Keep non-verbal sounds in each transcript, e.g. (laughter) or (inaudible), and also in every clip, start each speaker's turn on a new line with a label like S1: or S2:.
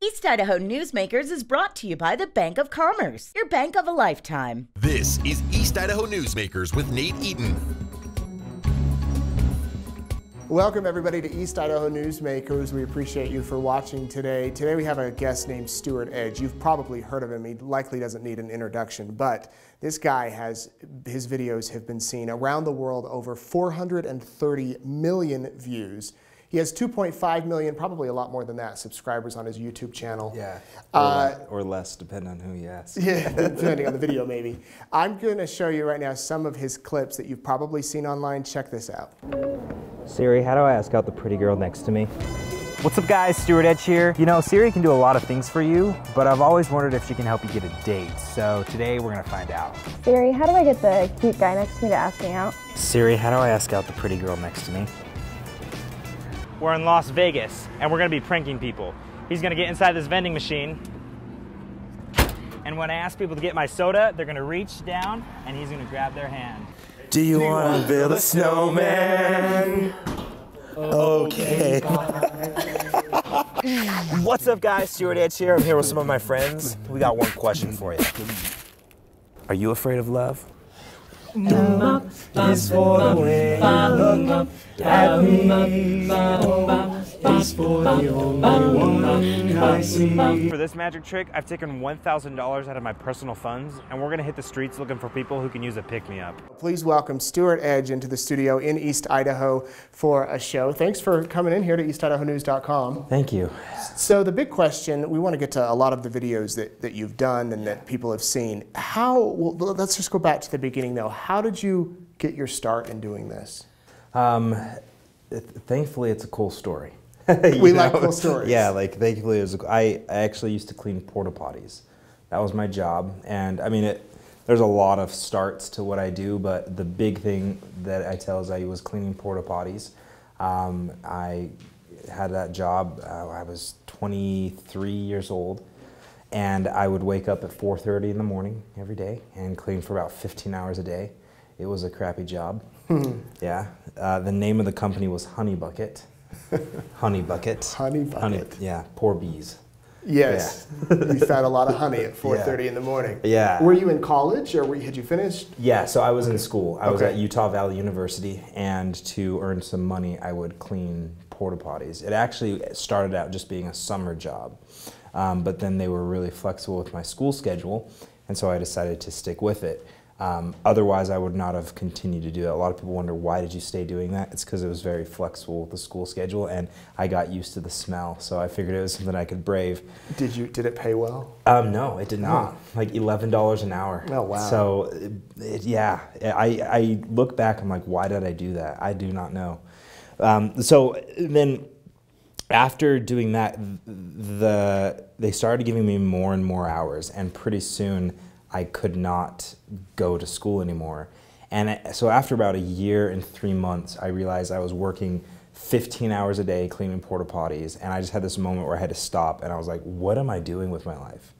S1: East Idaho Newsmakers is brought to you by the Bank of Commerce, your bank of a lifetime.
S2: This is East Idaho Newsmakers with Nate Eaton.
S3: Welcome, everybody, to East Idaho Newsmakers. We appreciate you for watching today. Today, we have a guest named Stuart Edge. You've probably heard of him. He likely doesn't need an introduction, but this guy has his videos have been seen around the world over 430 million views. He has 2.5 million, probably a lot more than that, subscribers on his YouTube channel.
S4: Yeah, or,
S3: Uh,
S4: or less, depending on who you ask.
S3: Yeah, (laughs) depending on the video, maybe. I'm going to show you right now some of his clips that you've probably seen online. Check this out.
S5: Siri, how do I ask out the pretty girl next to me? What's up guys, Stuart Edge here. You know, Siri can do a lot of things for you, but I've always wondered if she can help you get a date. So today we're gonna find out.
S6: Siri, how do I get the cute guy next to me to ask me out?
S5: Siri, how do I ask out the pretty girl next to me? We're in Las Vegas, and we're gonna be pranking people. He's gonna get inside this vending machine, and when I ask people to get my soda, they're gonna reach down, and he's gonna grab their hand.
S4: Do you want to build a snowman? Okay. (laughs)
S5: What's up guys, Stuart Edge here. I'm here with some of my friends. We got one question for you. Are you afraid of love?
S4: Is for the way you look at me. Is for the only one I see.
S5: For this magic trick, I've taken $1,000 out of my personal funds, and we're gonna hit the streets looking for people who can use a pick-me-up.
S3: Please welcome Stuart Edge into the studio in East Idaho for a show. Thanks for coming in here to eastidahonews.com.
S4: Thank you.
S3: So the big question, we want to get to a lot of the videos that, that you've done and that people have seen. How, well, let's just go back to the beginning though. How did you get your start in doing this?
S4: Um, it, thankfully, it's a cool story. (laughs)
S3: We
S4: You
S3: like cool stories.
S4: Yeah, like thankfully, it was. I, I actually used to clean porta potties. That was my job, and I mean, it. There's a lot of starts to what I do, but the big thing that I tell is I was cleaning porta potties. Um, I had that job. Uh, I was 23 years old, and I would wake up at 4:30 in the morning every day and clean for about 15 hours a day. It was a crappy job. yeah. Uh, the name of the company was Honey Bucket. (laughs) honey Bucket.
S3: Honey Bucket.
S4: yeah. Poor bees.
S3: Yes, you found a lot of honey at (laughs) 4.30 in the morning.
S4: Yeah.
S3: Were you in college or were had you finished?
S4: Yeah, so I was in school. I was at Utah Valley University, and to earn some money, I would clean porta potties. It actually started out just being a summer job, um, but then they were really flexible with my school schedule, and so I decided to stick with it. Um, otherwise, I would not have continued to do it. A lot of people wonder why did you stay doing that? It's because it was very flexible with the school schedule, and I got used to the smell, so I figured it was something I could brave.
S3: Did you, did it pay well?
S4: Um, no, it did not. Like eleven dollars an hour.
S3: Oh, wow.
S4: So, it, it- yeah, I I look back. I'm like, why did I do that? I do not know. Um, so then, after doing that, the they started giving me more and more hours, and pretty soon I could not go to school anymore. And so after about a year and three months, I realized I was working 15 hours a day cleaning porta potties, and I just had this moment where I had to stop, and I was like, what am I doing with my life?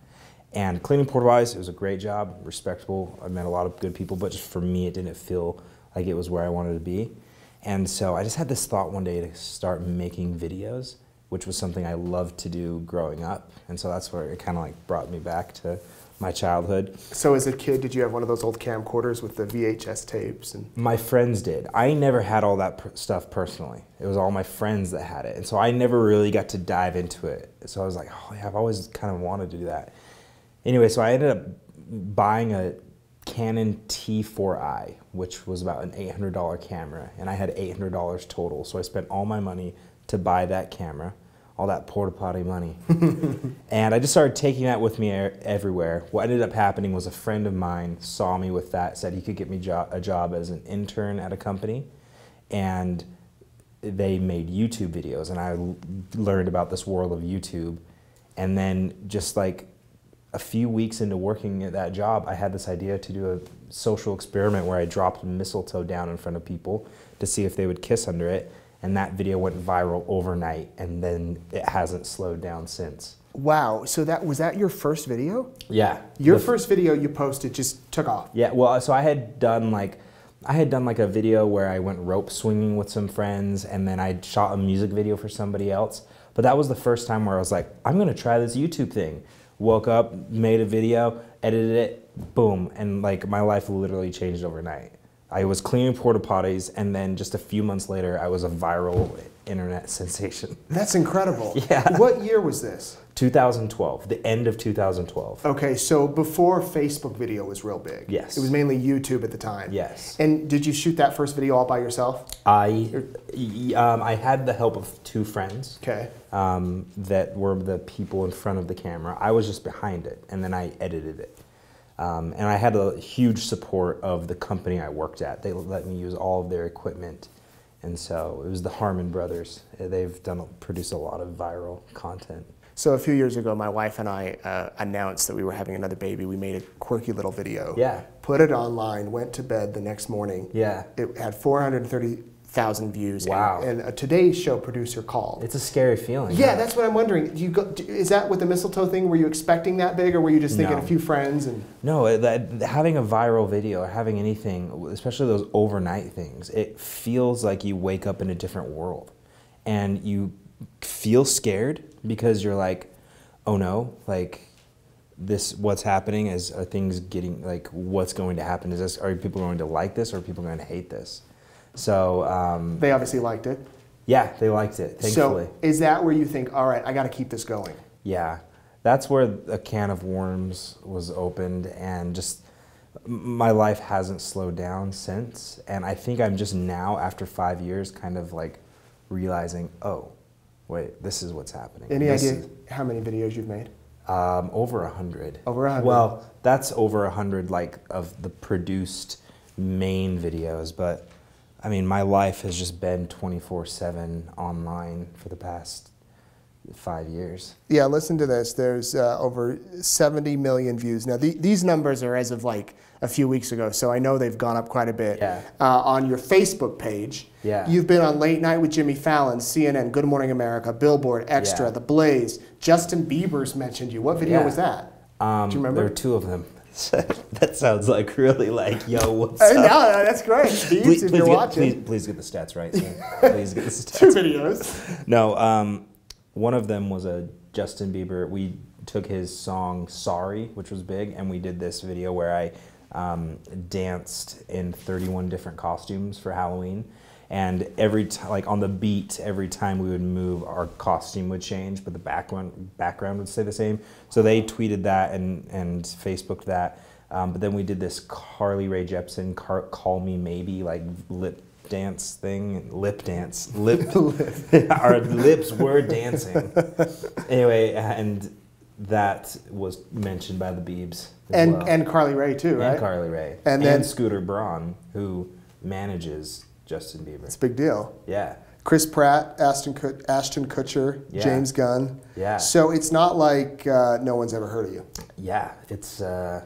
S4: And cleaning porta potties, it was a great job, respectable. I met a lot of good people, but just for me, it didn't feel like it was where I wanted to be. And so I just had this thought one day to start making videos, which was something I loved to do growing up. And so that's where it kind of like brought me back to my childhood.
S3: So as a kid, did you have one of those old camcorders with the VHS tapes? And
S4: My friends did. I never had all that per- stuff personally. It was all my friends that had it. And so I never really got to dive into it. So I was like, oh, yeah, I've always kind of wanted to do that. Anyway, so I ended up buying a Canon T4i, which was about an $800 camera. And I had $800 total. So I spent all my money to buy that camera, all that porta potty money. (laughs) and I just started taking that with me everywhere. What ended up happening was a friend of mine saw me with that, said he could get me jo- a job as an intern at a company, and they made YouTube videos. And I learned about this world of YouTube. And then just like a few weeks into working at that job, I had this idea to do a social experiment where I dropped mistletoe down in front of people to see if they would kiss under it. And that video went viral overnight, and then it hasn't slowed down since.
S3: wow, so that was that your first video?
S4: Yeah.
S3: Your first video you posted just took off.
S4: Yeah, well, so I had done like, I had done like a video where I went rope swinging with some friends, and then I shot a music video for somebody else. But that was the first time where I was like, I'm gonna try this YouTube thing. Woke up, made a video, edited it, boom, and like my life literally changed overnight. I was cleaning porta potties, and then just a few months later, I was a viral internet (laughs) sensation.
S3: That's incredible. (laughs)
S4: Yeah.
S3: What year was this?
S4: 2012, the end of 2012.
S3: Okay, so before Facebook video was real big.
S4: Yes.
S3: It was mainly YouTube at the time.
S4: Yes.
S3: And did you shoot that first video all by yourself?
S4: I, um, I had the help of two friends.
S3: Okay.
S4: um, that were the people in front of the camera. I was just behind it, and then I edited it. Um, and I had a huge support of the company I worked at. They let me use all of their equipment, and so it was the Harmon brothers. They've done produced a lot of viral content.
S3: So a few years ago, my wife and I uh, announced that we were having another baby. We made a quirky little video.
S4: Yeah.
S3: Put it online. Went to bed the next morning.
S4: Yeah.
S3: It had 430,000 views.
S4: Wow.
S3: And, a Today Show producer called.
S4: It's a scary feeling.
S3: yeah, that's what I'm wondering. Do you go, do- is that with the mistletoe thing? Were you expecting that big, or were you just thinking
S4: No.
S3: a few friends and?
S4: No, that, having a viral video or having anything, especially those overnight things, it feels like you wake up in a different world, and you feel scared because you're like, oh no, like this, what's happening is are things getting like what's going to happen? Is this are people going to like this or are people going to hate this? So um,
S3: They obviously liked it.
S4: yeah, they liked it. Thankfully.
S3: So is that where you think, all right, I got to keep this going?
S4: Yeah, that's where a can of worms was opened, and just my life hasn't slowed down since. And I think I'm just now, after five years, kind of like realizing, oh, wait, this is what's happening.
S3: Any
S4: This
S3: idea
S4: is-
S3: how many videos you've made?
S4: um, over a hundred.
S3: Over a hundred.
S4: Well, that's over a hundred, like of the produced main videos. But I mean, my life has just been 24/7 online for the past five years.
S3: Yeah, listen to this. There's uh, over 70 million views. Now, the, these numbers are as of like a few weeks ago, so I know they've gone up quite a bit.
S4: Yeah.
S3: Uh, on your Facebook page,
S4: Yeah.
S3: you've been on Late Night with Jimmy Fallon, CNN, Good Morning America, Billboard, Extra,
S4: Yeah.
S3: The Blaze. Justin Bieber's mentioned you. What video
S4: Yeah.
S3: was that?
S4: Um,
S3: Do you remember?
S4: There are two of them. That sounds like really like, yo, what's
S3: Uh, no,
S4: up?
S3: no, that's great. Biebs,
S4: Please,
S3: if
S4: please
S3: you're
S4: get,
S3: watching.
S4: please, please get the stats right. Please get the (laughs)
S3: Two
S4: stats.
S3: videos.
S4: No, um, one of them was a Justin Bieber. We took his song "Sorry," which was big, and we did this video where I um, danced in 31 different costumes for Halloween. And every time, like on the beat, every time we would move, our costume would change, but the background background would stay the same. So they tweeted that and and Facebooked that. Um, but then we did this Carly Rae Jepsen Car- "Call Me Maybe" like lip dance thing, lip dance, lip. (laughs) (laughs) our lips were dancing. Anyway, and that was mentioned by the Beebs.
S3: And,
S4: well.
S3: and Carly Rae, too, right?
S4: And Carly Rae.
S3: And
S4: And,
S3: then-
S4: Scooter Braun, who manages Justin Bieber.
S3: It's a big deal.
S4: Yeah.
S3: Chris Pratt, Ashton, Kut- Ashton Kutcher,
S4: Yeah.
S3: James Gunn.
S4: Yeah.
S3: So it's not like uh, no one's ever heard of you.
S4: Yeah. It's uh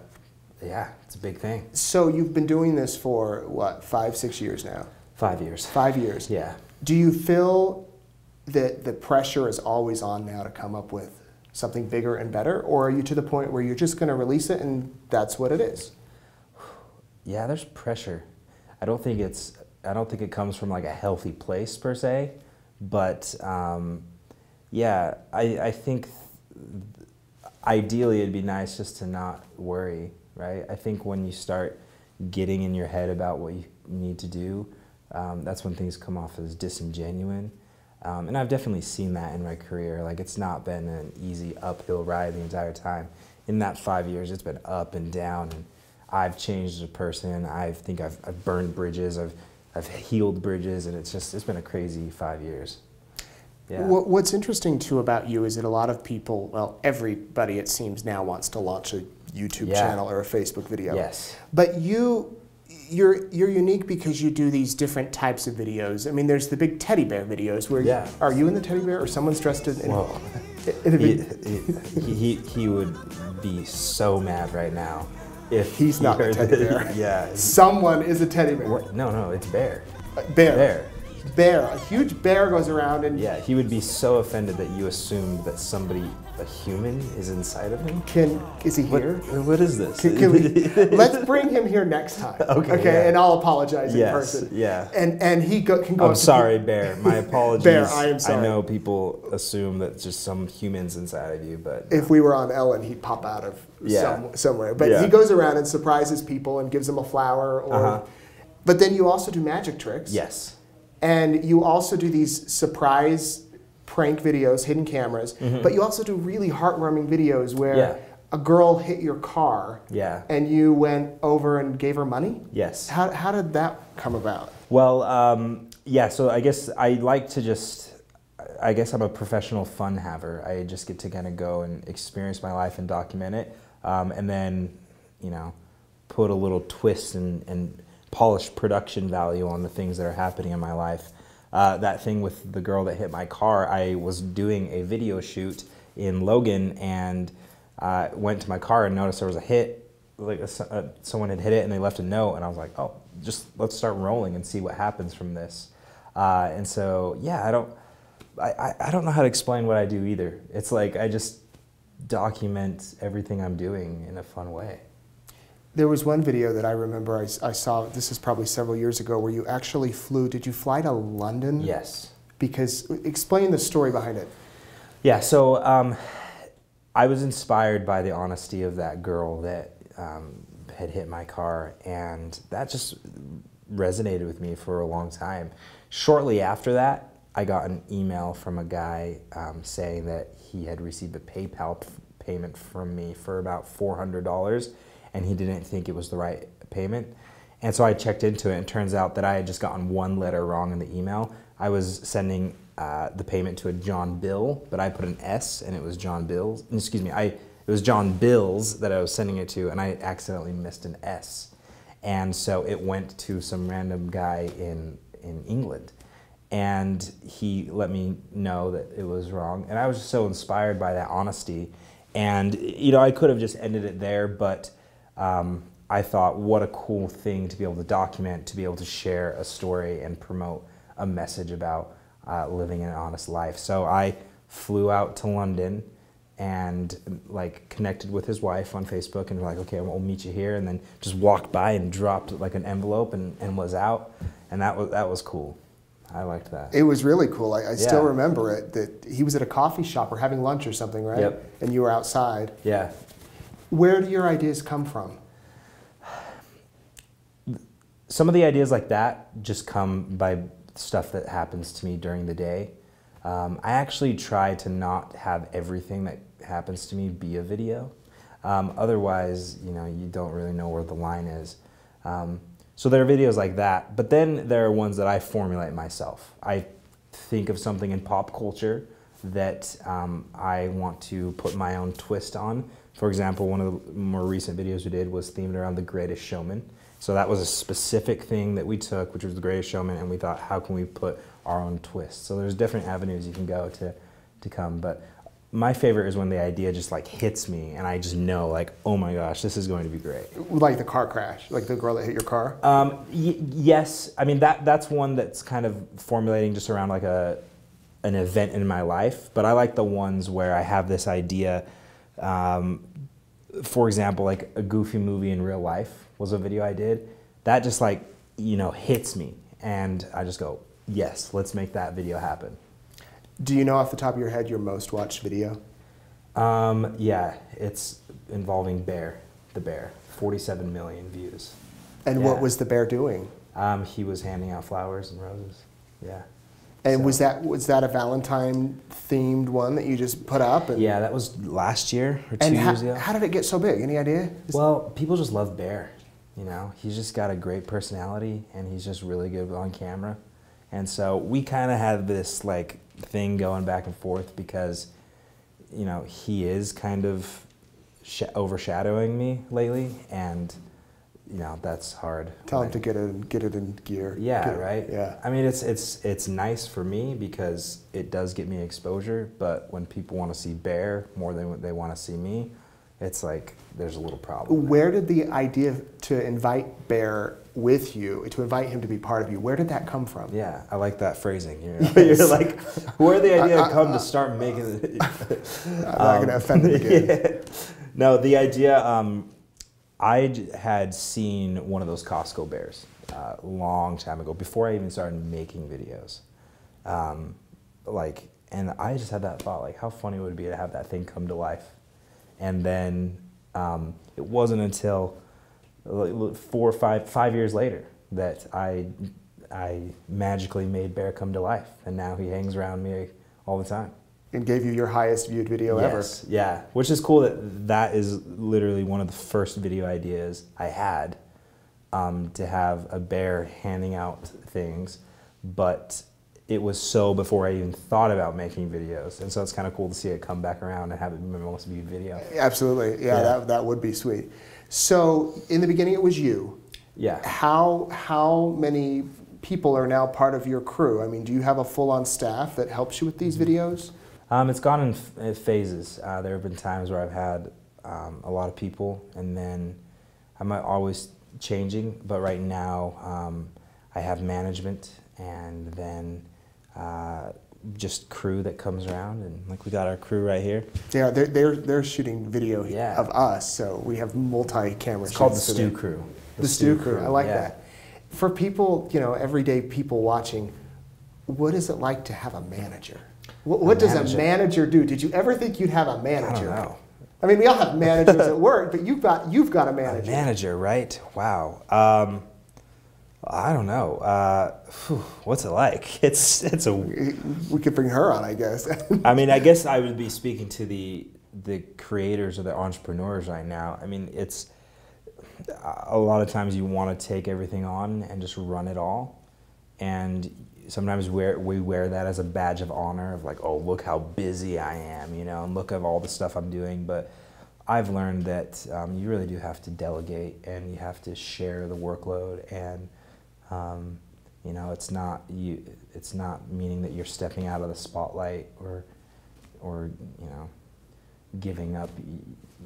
S4: yeah, it's a big thing.
S3: So you've been doing this for what, five, six years now?
S4: Five years.
S3: Five years.
S4: Yeah.
S3: Do you feel that the pressure is always on now to come up with something bigger and better, or are you to the point where you're just going to release it and that's what it is? (sighs)
S4: Yeah, there's pressure. I don't think it's I don't think it comes from like a healthy place per se, but um, yeah, I I think th- ideally it'd be nice just to not worry, right? I think when you start getting in your head about what you need to do, um, that's when things come off as disingenuine. Um, and I've definitely seen that in my career. Like it's not been an easy uphill ride the entire time. In that five years, it's been up and down. And I've changed as a person. I think I've, I've burned bridges. I've, I've healed bridges, and it's just it's been a crazy five years. Yeah.
S3: What's interesting too about you is that a lot of people, well, everybody it seems now wants to launch a YouTube
S4: Yeah.
S3: channel or a Facebook video.
S4: Yes.
S3: But you, you're you're unique because you do these different types of videos. I mean, there's the big teddy bear videos where
S4: Yeah.
S3: are you in the teddy bear or someone's dressed in? in
S4: Whoa. (laughs)
S3: in a
S4: He, he, he, he would be so mad right now if
S3: He's not a teddy bear. (laughs)
S4: Yeah.
S3: Someone is a teddy bear.
S4: What? No, no, it's bear.
S3: Bear.
S4: Bear.
S3: Bear. A huge bear goes around and
S4: Yeah, he would be so offended that you assumed that somebody a human is inside of him.
S3: Can is he
S4: What,
S3: here?
S4: what is this?
S3: Can, can we, (laughs) let's bring him here next time. (laughs)
S4: Okay,
S3: Okay,
S4: yeah.
S3: and I'll apologize in
S4: Yes,
S3: person.
S4: yeah.
S3: And and he go, can go.
S4: I'm sorry, Bear. My (laughs) apologies.
S3: Bear, I am sorry.
S4: know people assume that just some humans inside of you, but
S3: If we were on Ellen, he'd pop out of
S4: Yeah.
S3: some, somewhere. But
S4: Yeah.
S3: he goes around and surprises people and gives them a flower. Or,
S4: Uh-huh.
S3: but then you also do magic tricks.
S4: yes,
S3: And you also do these surprise prank videos, hidden cameras. But you also do really heartwarming videos where
S4: Mm-hmm. Yeah.
S3: a girl hit your car.
S4: Yeah.
S3: And you went over and gave her money.
S4: yes.
S3: How, how did that come about?
S4: Well, um, yeah. So I guess I like to just. I guess I'm a professional fun haver. I just get to kind of go and experience my life and document it, um, and then, you know, put a little twist and, and polish production value on the things that are happening in my life. Uh, that thing with the girl that hit my car, I was doing a video shoot in Logan and uh, went to my car and noticed there was a hit. Like a, someone had hit it and they left a note, and I was like, oh, just let's start rolling and see what happens from this. Uh, and so, yeah, I don't, I, I don't know how to explain what I do either. It's like I just document everything I'm doing in a fun way.
S3: There was one video that I remember I saw, this is probably several years ago, where you actually flew, did you fly to London?
S4: Yes.
S3: Because, explain the story behind it.
S4: Yeah, so um, I was inspired by the honesty of that girl that um, had hit my car, and that just resonated with me for a long time. Shortly after that, I got an email from a guy um, saying that he had received a PayPal payment from me for about $400, and he didn't think it was the right payment. And so I checked into it, and it turns out that I had just gotten one letter wrong in the email. I was sending uh, the payment to a John Bill, but I put an S, and it was John Bills. Excuse me, I it was John Bills that I was sending it to, and I accidentally missed an S, and so it went to some random guy in in England, and he let me know that it was wrong, and I was just so inspired by that honesty, and you know I could have just ended it there, but um, I thought, what a cool thing to be able to document, to be able to share a story and promote a message about uh, living an honest life. So I flew out to London and like connected with his wife on Facebook and like, okay, we'll meet you here, and then just walked by and dropped like an envelope and, and was out, and that was that was cool. I liked that.
S3: It was really cool. I, I still remember it. That he was at a coffee shop or having lunch or something, right?
S4: Yep.
S3: And you were outside.
S4: Yeah.
S3: Where do your ideas come from?
S4: some of the ideas like that just come by stuff that happens to me during the day. Um, I actually try to not have everything that happens to me be a video. Um, otherwise, you know, you don't really know where the line is. Um, so there are videos like that, but then there are ones that I formulate myself. I think of something in pop culture that um, I want to put my own twist on. For example, one of the more recent videos we did was themed around The Greatest Showman. So that was a specific thing that we took, which was The Greatest Showman, and we thought, how can we put our own twist? So there's different avenues you can go to, to come. But my favorite is when the idea just like hits me and I just know like, oh my gosh, this is going to be great.
S3: Like the car crash, like the girl that hit your car.
S4: Um, y- yes, I mean that that's one that's kind of formulating just around like a an event in my life. But I like the ones where I have this idea. Um, for example, like a goofy movie in real life was a video I did. That just like you know hits me, and I just go, yes, let's make that video happen.
S3: Do you know off the top of your head your most watched video?
S4: Um, yeah, it's involving Bear, the bear, 47 million views.
S3: And what was the bear doing?
S4: Um, he was handing out flowers and roses. Yeah.
S3: And
S4: So-
S3: was that was that a Valentine themed one that you just put up? And,
S4: Yeah, that was last year or two
S3: And
S4: years ago.
S3: how did it get so big? Any idea?
S4: well, people just love Bear. You know, he's just got a great personality, and he's just really good on camera. And so we kind of had this like thing going back and forth because, you know, he is kind of sh- overshadowing me lately, and you know that's hard.
S3: Tell him to get it in, get it in gear.
S4: Yeah, right.
S3: Yeah.
S4: I mean, it's it's it's nice for me because it does get me exposure. But when people want to see Bear more than they want to see me, it's like there's a little problem.
S3: Where did the idea to invite Bear with you, to invite him to be part of you, where did that come from?
S4: Yeah, I like that phrasing. (laughs) You're, you're like, (laughs) where did the idea come to start making it? (laughs)
S3: I'm not going to offend him again.
S4: Yeah. No, the idea, um, I had seen one of those Costco bears uh, a long time ago, before I even started making videos. Um, like, and I just had that thought, like, how funny would it be to have that thing come to life? And then um, it wasn't until four or five, five years later that I, I magically made Bear come to life. And now he hangs around me all the time.
S3: And gave you your highest viewed video
S4: Yes, yeah. Which is cool that that is literally one of the first video ideas I had um, to have a bear handing out things, but it was so before I even thought about making videos, and so it's kind of cool to see it come back around and have it be my most viewed video.
S3: Absolutely. Yeah,
S4: Yeah.
S3: That, that would be sweet. So, in the beginning, it was you.
S4: Yeah.
S3: How, how many people are now part of your crew? I mean, do you have a full on staff that helps you with these
S4: Mm-hmm.
S3: videos?
S4: Um, it's gone in f- in phases. Uh, there have been times where I've had um, a lot of people, and then I'm always changing. But right now, um, I have management, and then uh, just crew that comes around, and like we got our crew right here.
S3: Yeah, they're, they're, they're shooting video
S4: Yeah.
S3: of us, so we have multi camera
S4: It's called the Stew Crew.
S3: The, Stew Crew. I like
S4: yeah.
S3: that. For people, you know, everyday people watching, what is it like to have a manager? What, what does a
S4: manager?
S3: manager do? Did you ever think you'd have a manager?
S4: I don't know.
S3: I mean, we all have managers at (laughs) work, but you've got you've got a
S4: A
S3: manager.
S4: manager, right? Wow. Um, I don't know. Uh, phew, what's it like? (laughs) It's it's a
S3: We could bring her on, I guess.
S4: I mean, I (laughs) guess I would be speaking to the the creators or the entrepreneurs right now. I mean, it's a lot of times you want to take everything on and just run it all, and sometimes we wear that as a badge of honor of like, oh, look how busy I am, you know, and look at all the stuff I'm doing. But I've learned that um, you really do have to delegate and you have to share the workload and. Um, you know, it's not you. It's not meaning that you're stepping out of the spotlight or, or you know, giving up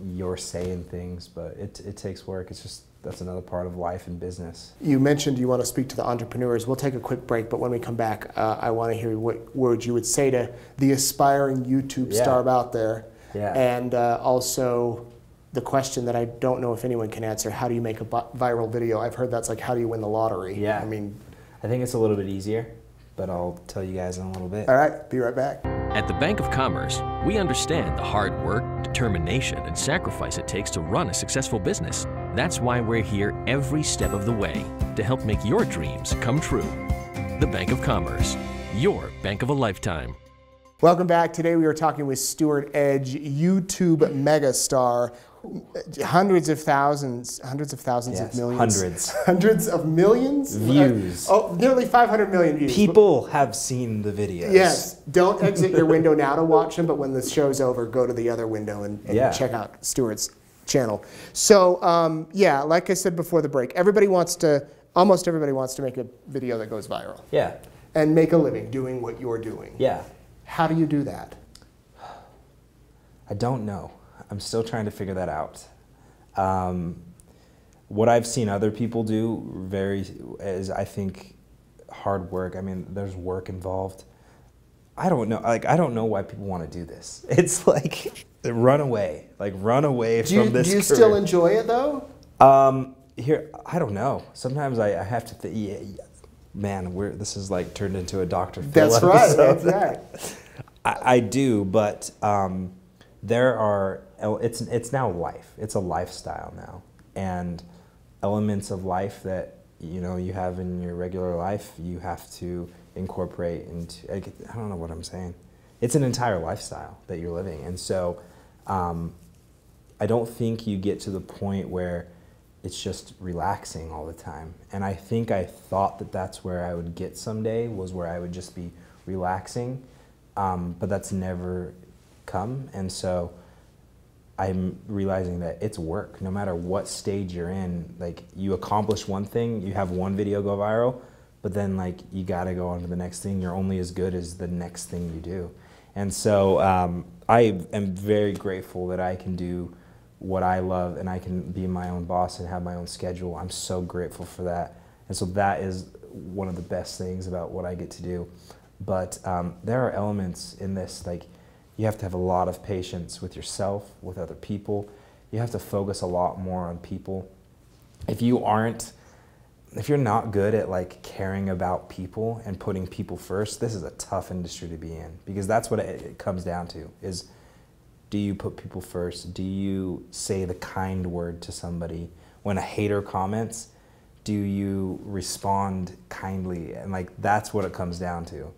S4: your say in things. But it it takes work. It's just that's another part of life and business.
S3: you mentioned you want to speak to the entrepreneurs. We'll take a quick break, but when we come back, uh, I want to hear what words you would say to the aspiring YouTube
S4: Yeah.
S3: star out there,
S4: Yeah.
S3: and uh, also the question that I don't know if anyone can answer: How do you make a vi- viral video? I've heard that's like how do you win the lottery?
S4: Yeah.
S3: I mean,
S4: I think it's a little bit easier, but I'll tell you guys in a little bit.
S3: all right. Be right back.
S7: At the Bank of Commerce, we understand the hard work, determination, and sacrifice it takes to run a successful business. That's why we're here every step of the way to help make your dreams come true. The Bank of Commerce, your bank of a lifetime.
S3: Welcome back. Today we are talking with Stuart Edge, YouTube megastar. Hundreds of thousands, hundreds of thousands of millions.
S4: hundreds. (laughs)
S3: Hundreds of millions?
S4: Views.
S3: Oh, nearly 500 million views.
S4: People have seen the videos.
S3: Yes. Don't exit your window now to watch them, but when the show's over, go to the other window and, and
S4: Yeah.
S3: check out Stuart's channel. So, um, yeah, like I said before the break, everybody wants to, almost everybody wants to make a video that goes viral
S4: Yeah.
S3: and make a living doing what you're doing.
S4: Yeah.
S3: How do you do that?
S4: I don't know. I'm still trying to figure that out. Um, what I've seen other people do very is I think hard work. I mean, there's work involved. I don't know. Like I don't know why people want to do this. (laughs) It's like run away. Like run away
S3: Do you,
S4: from this.
S3: do you
S4: career.
S3: still enjoy it though?
S4: Um, here, I don't know. Sometimes I, I have to think. Yeah, yeah. man, we're this is like turned into a Doctor Phil
S3: That's right. That's (laughs) right.
S4: I, I do, but um, there are. It's it's now life. It's a lifestyle now, and elements of life that you know you have in your regular life, you have to incorporate into. I, don't know what I'm saying. It's an entire lifestyle that you're living, and so um, I don't think you get to the point where it's just relaxing all the time. And I think I thought that that's where I would get someday was where I would just be relaxing, um, but that's never come. And so I'm realizing that it's work. No matter what stage you're in, like you accomplish one thing, you have one video go viral, but then like you got to go on to the next thing. You're only as good as the next thing you do. And so um, I am very grateful that I can do what I love and I can be my own boss and have my own schedule. I'm so grateful for that. And so that is one of the best things about what I get to do. But um, there are elements in this, like you have to have a lot of patience with yourself, with other people. You have to focus a lot more on people. If you aren't, if you're not good at like caring about people and putting people first, this is a tough industry to be in because that's what it, it comes down to is do you put people first? Do you say the kind word to somebody when a hater comments? Do you respond kindly? And like that's what it comes down to.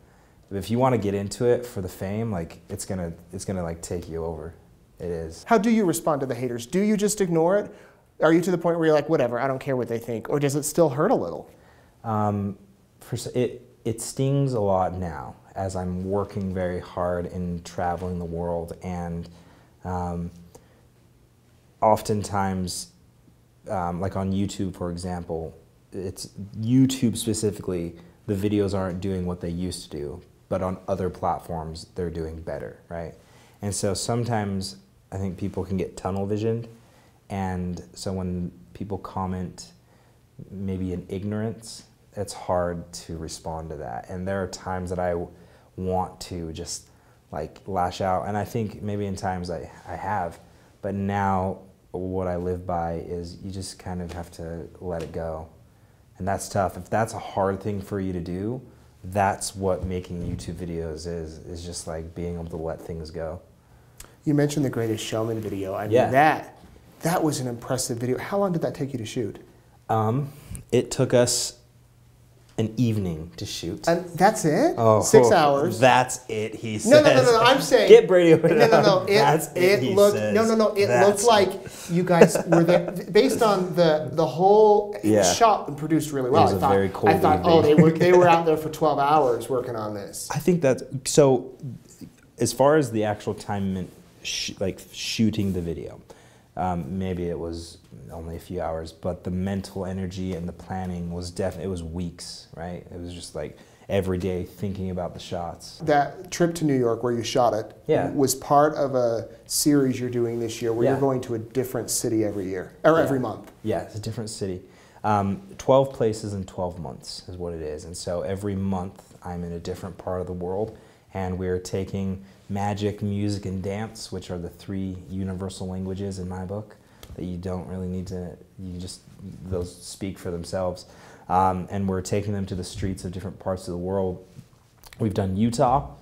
S4: If you want to get into it for the fame, like it's gonna it's gonna like take you over. It is.
S3: How do you respond to the haters? Do you just ignore it? Are you to the point where you're like, whatever, I don't care what they think, or does it still hurt a little?
S4: Um, for, it it stings a lot now as I'm working very hard in traveling the world and um, oftentimes um, like on YouTube for example it's YouTube specifically the videos aren't doing what they used to do but on other platforms they're doing better right and so sometimes I think people can get tunnel visioned and so when people comment maybe in ignorance it's hard to respond to that. And there are times that I want to just like lash out. And I think maybe in times I, I have, but now what I live by is you just kind of have to let it go. And that's tough. If that's a hard thing for you to do, that's what making YouTube videos is, is just like being able to let things go.
S3: You mentioned the Greatest Showman video. I mean,
S4: yeah.
S3: that, that was an impressive video. How long did that take you to shoot?
S4: Um, it took us an evening to shoot.
S3: And that's it? Oh, Six
S4: oh,
S3: hours.
S4: That's it, he says.
S3: No, no, no, no, I'm saying.
S4: Get Brady over
S3: No, no, no. (laughs) It,
S4: that's
S3: it,
S4: it
S3: looked,
S4: says.
S3: no, no, no. It
S4: that's
S3: looked like you guys were there. Based on the, the whole
S4: Yeah.
S3: shot and produced really well.
S4: It was
S3: I
S4: a
S3: thought,
S4: very cold
S3: I thought, oh, they were, they were out there for (laughs) 12 hours working on this.
S4: I think that's so. As far as the actual time, like shooting the video, um, maybe it was only a few hours, but the mental energy and the planning was definitely it was weeks, right? It was just like every day thinking about the shots.
S3: That trip to New York where you shot it
S4: Yeah.
S3: was part of a series you're doing this year where
S4: Yeah.
S3: you're going to a different city every year, or every month.
S4: Yeah, it's a different city. Um, 12 places in 12 months is what it is. And so every month I'm in a different part of the world, and we're taking magic, music, and dance, which are the three universal languages in my book that you don't really need to, you just, those speak for themselves. Um, and we're taking them to the streets of different parts of the world. We've done Utah,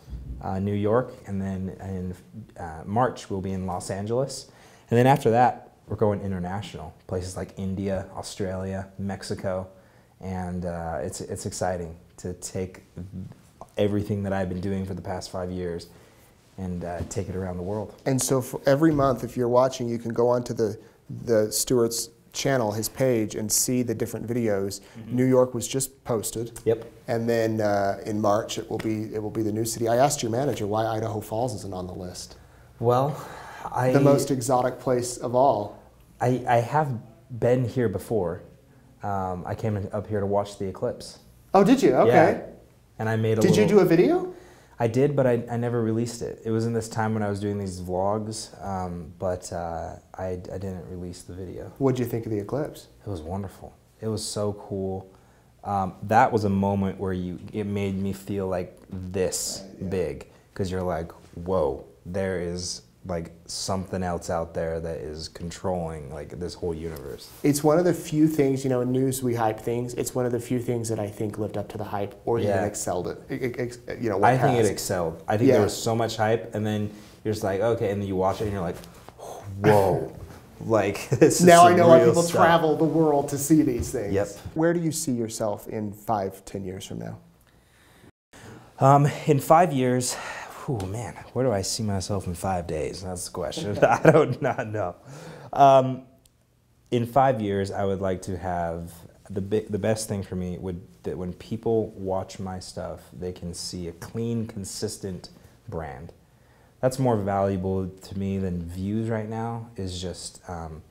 S4: uh, New York, and then in uh, March we'll be in Los Angeles. And then after that, we're going international, places like India, Australia, Mexico, and uh, it's, it's exciting to take everything that I've been doing for the past five years and uh, take it around the world.
S3: And so for every month, if you're watching, you can go onto the, the Stuart's channel, his page, and see the different videos. New York was just posted.
S4: Yep.
S3: And then uh, in March, it will be it will be the new city. I asked your manager why Idaho Falls isn't on the list.
S4: Well, I
S3: The most exotic place of all.
S4: I, I have been here before. Um, I came up here to watch the eclipse.
S3: Oh, did you? Okay.
S4: Yeah. And I made a
S3: Did you do a video?
S4: I did, but I, I never released it. It was in this time when I was doing these vlogs, um, but uh, I, I didn't release the video.
S3: What'd you think of the eclipse?
S4: It was wonderful. It was so cool. Um, that was a moment where you it made me feel like this big because you're like, whoa, there is like something else out there that is controlling like this whole universe.
S3: It's one of the few things, you know, in news we hype things. It's one of the few things that I think lived up to the hype or even excelled it. It- it- ex- You know,
S4: I think it excelled. I think
S3: Yeah.
S4: there was so much hype, and then you're just like, okay, and then you watch it, and you're like, whoa, (laughs) like (laughs) this is
S3: Now I know why people
S4: stuff.
S3: travel the world to see these things.
S4: Yep.
S3: Where do you see yourself in five, ten years from now?
S4: Um, in five years, oh man, where do I see myself in five days? That's the question. (laughs) I don't not know. Um, in five years, I would like to have the bi- the best thing for me would that when people watch my stuff, they can see a clean, consistent brand. That's more valuable to me than views right now. Is just um,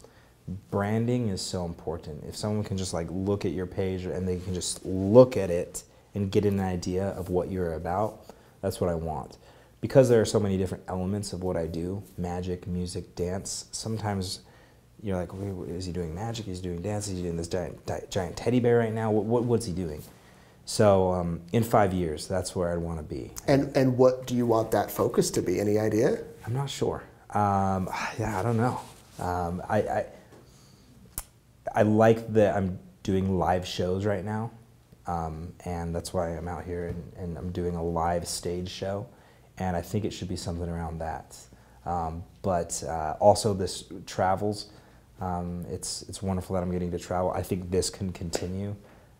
S4: branding is so important. If someone can just like look at your page and they can just look at it and get an idea of what you're about, that's what I want. Because there are so many different elements of what I do magic, music, dance sometimes you're like, "Wait, is he doing magic? Is he doing dance? Is he doing this giant, giant teddy bear right now? What, what, what's he doing? So um, in five years, that's where I'd want to be.
S3: And and what do you want that focus to be? Any idea?
S4: I'm not sure. Um, yeah, I don't know. Um, I, I I like that I'm doing live shows right now, um, and that's why I'm out here and, and I'm doing a live stage show, and I think it should be something around that. Um, but uh, also this travels. Um, it's it's wonderful that I'm getting to travel. I think this can continue,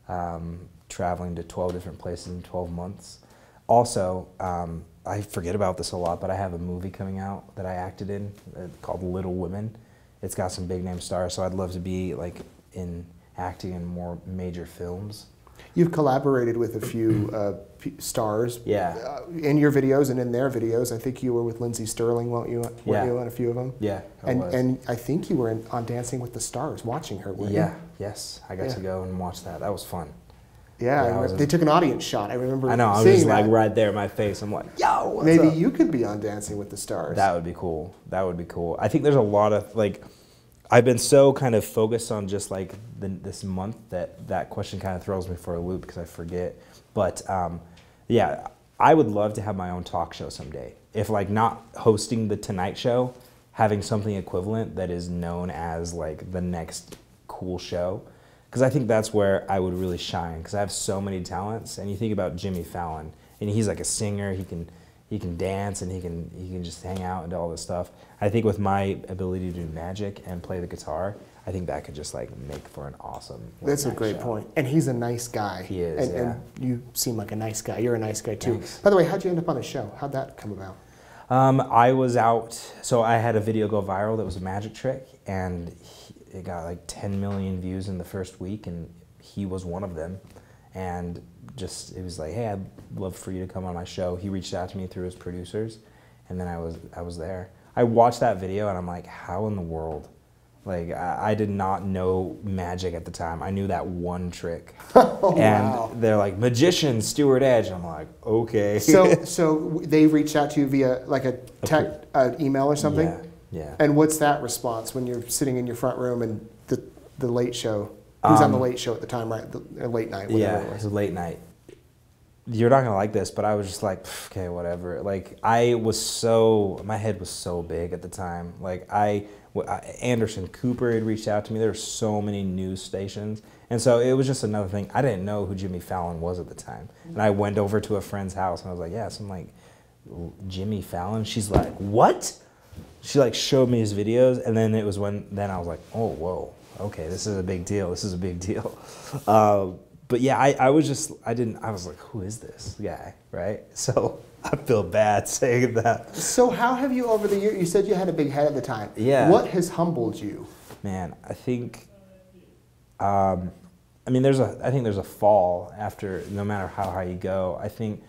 S4: um, traveling to 12 different places in 12 months. Also, um, I forget about this a lot, but I have a movie coming out that I acted in uh, called Little Women. It's got some big name stars, so I'd love to be like in acting in more major films.
S3: You've collaborated with a few (clears throat) uh, p- stars.
S4: Yeah.
S3: Uh, in your videos and in their videos, I think you were with Lindsey Stirling, weren't you? Weren't
S4: Yeah.
S3: you on a few of them?
S4: Yeah, I
S3: And
S4: was.
S3: and I think you were in, on Dancing with the Stars, watching her.
S4: Yeah,
S3: You?
S4: yes, I got
S3: Yeah.
S4: to go and watch that. That was fun.
S3: Yeah.
S4: Yeah,
S3: I
S4: I
S3: remember- they took an audience shot. I remember.
S4: I know. I was just like
S3: that.
S4: right there in my face. I'm like, yo, what's
S3: Maybe
S4: up?
S3: you could be on Dancing with the Stars.
S4: That would be cool. That would be cool. I think there's a lot of like, I've been so kind of focused on just like the, this month that that question kind of throws me for a loop because I forget. But um, yeah, I would love to have my own talk show someday. If like not hosting the Tonight Show, having something equivalent that is known as like the next cool show. Because I think that's where I would really shine. Because I have so many talents, and you think about Jimmy Fallon, and he's like a singer. He can he can dance and he can he can just hang out and do all this stuff. I think with my ability to do magic and play the guitar, I think that could just like make for an awesome.
S3: That's a great
S4: show.
S3: point. And he's a nice guy.
S4: He is,
S3: And, and you seem like a nice guy. You're a nice guy too.
S4: Thanks.
S3: By the way, how'd you end up on the show? How'd that come about?
S4: Um, I was out, so I had a video go viral that was a magic trick, and he, it got like 10 million views in the first week, and he was one of them. And just, it was like, hey, I'd love for you to come on my show. He reached out to me through his producers, and then I was, I was there. I watched that video, and I'm like, how in the world? Like, I, I did not know magic at the time. I knew that one trick. and (laughs)
S3: Oh, wow.
S4: they're like, magician, Stuart Edge. I'm like, okay.
S3: So, (laughs) so they reached out to you via like a tech, uh, email or something.
S4: Yeah, yeah.
S3: And what's that response when you're sitting in your front room and the the late show? Who's on the late show at the time, right? The, late night, whatever
S4: Um, Yeah,
S3: it was.
S4: was late night. You're not gonna like this, but I was just like, okay, whatever. Like I was so, my head was so big at the time. Like I, Anderson Cooper had reached out to me. There were so many news stations, and so it was just another thing. I didn't know who Jimmy Fallon was at the time, and I went over to a friend's house and I was like, yes, I'm like, Jimmy Fallon. She's like, what? She like showed me his videos, and then it was when then I was like, oh whoa, okay, this is a big deal. This is a big deal. Uh, (laughs) but yeah, I, I was just I didn't I was like, who is this guy, right? (laughs) So I feel bad (laughs) saying that.
S3: So how have you over the year? You said you had a big head at the time.
S4: Yeah.
S3: What has humbled you?
S4: Man, I think. Um, I mean, there's a. I think there's a fall after. No matter how high you go, I think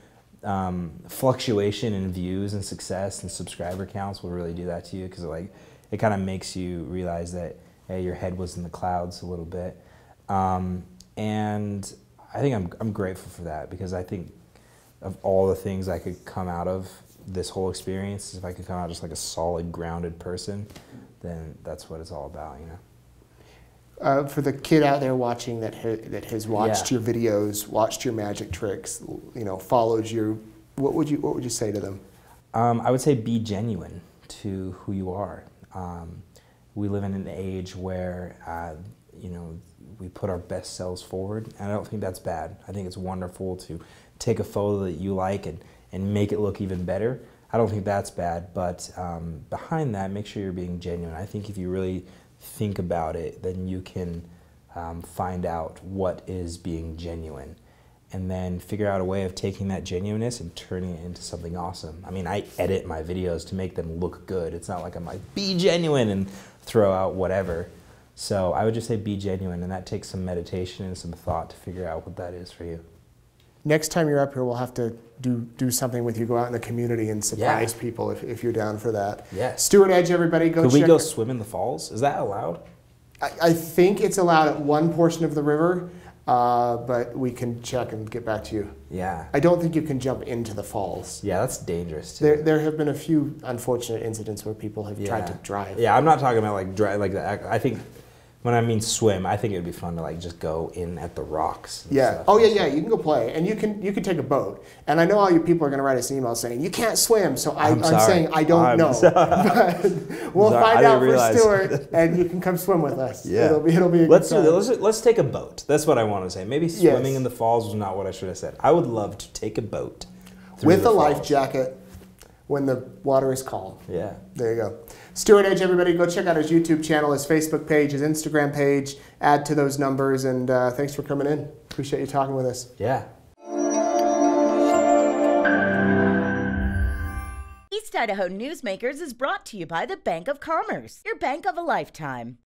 S4: um, fluctuation in views and success and subscriber counts will really do that to you because like it kind of makes you realize that hey, your head was in the clouds a little bit. Um, and I think I'm I'm grateful for that because I think of all the things I could come out of this whole experience, if I could come out just like a solid, grounded person, then that's what it's all about, you know.
S3: Uh, for the kid out there watching that ha- that has watched
S4: Yeah.
S3: your videos, watched your magic tricks, you know, followed you, what would you what would you say to them?
S4: Um, I would say be genuine to who you are. Um, we live in an age where, uh, you know, we put our best selves forward, and I don't think that's bad. I think it's wonderful to take a photo that you like and, and make it look even better. I don't think that's bad, but um, behind that, make sure you're being genuine. I think if you really think about it, then you can um, find out what is being genuine and then figure out a way of taking that genuineness and turning it into something awesome. I mean, I edit my videos to make them look good. It's not like I'm like, be genuine and throw out whatever. So I would just say be genuine, and that takes some meditation and some thought to figure out what that is for you.
S3: Next time you're up here, we'll have to do do something with you. Go out in the community and surprise
S4: Yeah.
S3: people if, if you're down for that.
S4: Yeah.
S3: Stuart Edge, everybody, go
S4: Could we go swim in the falls? Is that allowed?
S3: I, I think it's allowed at one portion of the river. Uh, but we can check and get back to you.
S4: Yeah.
S3: I don't think you can jump into the falls.
S4: Yeah, that's dangerous too.
S3: There, there have been a few unfortunate incidents where people have tried to drive.
S4: Yeah, I'm not talking about like drive like. I think when I mean swim, I think it would be fun to like just go in at the rocks.
S3: Yeah.
S4: stuff.
S3: Oh yeah, yeah. You can go play, and you can you can take a boat. And I know all you people are going to write us an email saying you can't swim. So I,
S4: I'm
S3: I'm, saying I don't
S4: I'm
S3: know.
S4: sorry. (laughs)
S3: We'll
S4: Sorry,
S3: find out for. Stuart, and you can come swim with us.
S4: Yeah.
S3: It'll be it'll be. A
S4: Let's
S3: good
S4: do
S3: time.
S4: Let's, let's take a boat. That's what I want to say. Maybe
S3: Yes.
S4: swimming in the falls was not what I should have said. I would love to take a boat
S3: with a life jacket when the water is calm.
S4: Yeah.
S3: There you go. Stuart Edge, everybody, go check out his YouTube channel, his Facebook page, his Instagram page. Add to those numbers, and uh, thanks for coming in. Appreciate you talking with us.
S4: Yeah.
S1: East Idaho Newsmakers is brought to you by the Bank of Commerce, your bank of a lifetime.